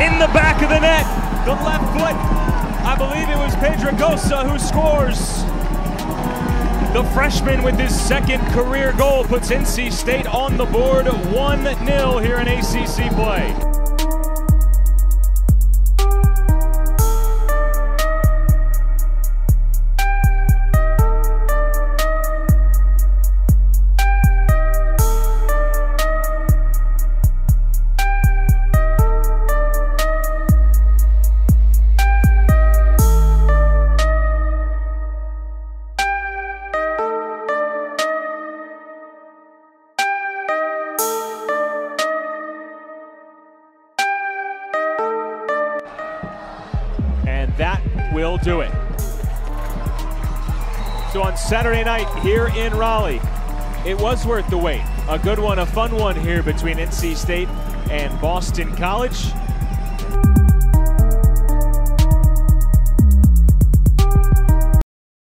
in the back of the net. The left foot, I believe it was Pedrogosa who scores. The freshman with his second career goal puts NC State on the board 1 0 here in ACC play. And that will do it. So on Saturday night here in Raleigh, it was worth the wait. A good one, a fun one here between NC State and Boston College.